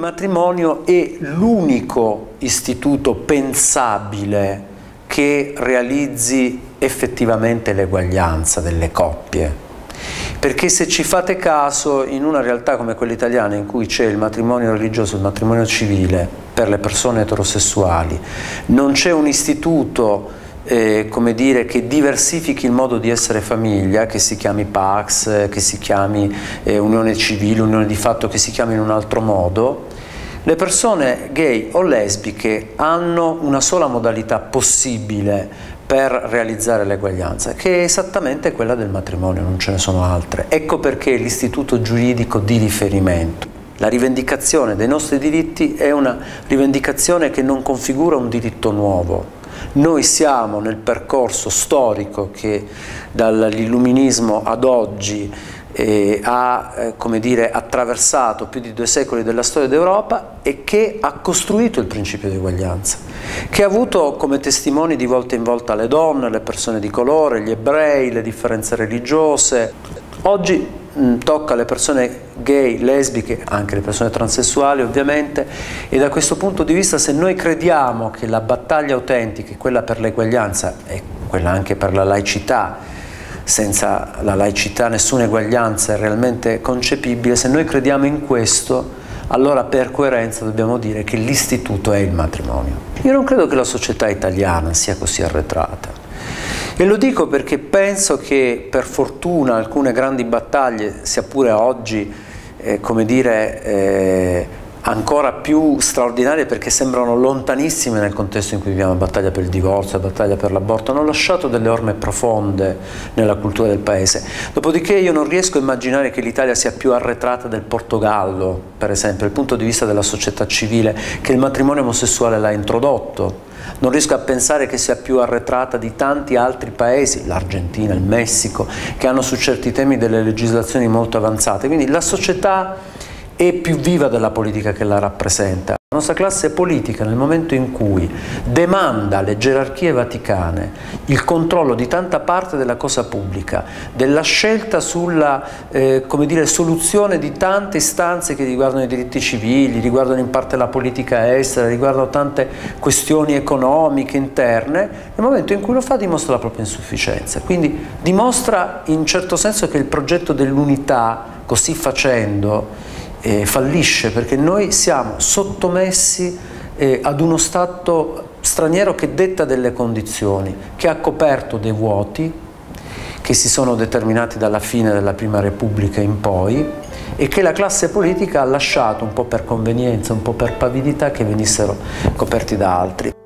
matrimonio è l'unico istituto pensabile che realizzi effettivamente l'eguaglianza delle coppie. Perché se ci fate caso, in una realtà come quella italiana in cui c'è il matrimonio religioso, il matrimonio civile per le persone eterosessuali, non c'è un istituto eh, come dire, che diversifichi il modo di essere famiglia, che si chiami Pax, che si chiami eh, unione civile, unione di fatto, che si chiami in un altro modo, le persone gay o lesbiche hanno una sola modalità possibile per realizzare l'eguaglianza, che è esattamente quella del matrimonio, non ce ne sono altre. Ecco perché l'istituto giuridico di riferimento. La rivendicazione dei nostri diritti è una rivendicazione che non configura un diritto nuovo, noi siamo nel percorso storico che dall'illuminismo ad oggi eh, ha dire, attraversato più di due secoli della storia d'Europa e che ha costruito il principio di uguaglianza, che ha avuto come testimoni di volta in volta le donne, le persone di colore, gli ebrei, le differenze religiose. Oggi Mm, tocca le persone gay, lesbiche, anche le persone transessuali ovviamente e da questo punto di vista se noi crediamo che la battaglia autentica, quella per l'eguaglianza e quella anche per la laicità, senza la laicità nessuna eguaglianza è realmente concepibile, se noi crediamo in questo allora per coerenza dobbiamo dire che l'istituto è il matrimonio. Io non credo che la società italiana sia così arretrata. E lo dico perché penso che per fortuna alcune grandi battaglie, sia pure oggi, eh, come dire, eh, ancora più straordinarie perché sembrano lontanissime nel contesto in cui viviamo, battaglia per il divorzio, battaglia per l'aborto, hanno lasciato delle orme profonde nella cultura del paese. Dopodiché io non riesco a immaginare che l'Italia sia più arretrata del Portogallo, per esempio, dal punto di vista della società civile, che il matrimonio omosessuale l'ha introdotto. Non riesco a pensare che sia più arretrata di tanti altri paesi, l'Argentina, il Messico, che hanno su certi temi delle legislazioni molto avanzate. Quindi la società è più viva della politica che la rappresenta. La nostra classe politica nel momento in cui demanda alle gerarchie vaticane il controllo di tanta parte della cosa pubblica, della scelta sulla eh, dire, soluzione di tante istanze che riguardano i diritti civili, riguardano in parte la politica estera, riguardano tante questioni economiche interne, nel momento in cui lo fa dimostra la propria insufficienza. Quindi dimostra in certo senso che il progetto dell'unità, così facendo, eh, fallisce perché noi siamo sottomessi eh, ad uno Stato straniero che detta delle condizioni, che ha coperto dei vuoti che si sono determinati dalla fine della Prima Repubblica in poi e che la classe politica ha lasciato un po' per convenienza, un po' per pavidità che venissero coperti da altri.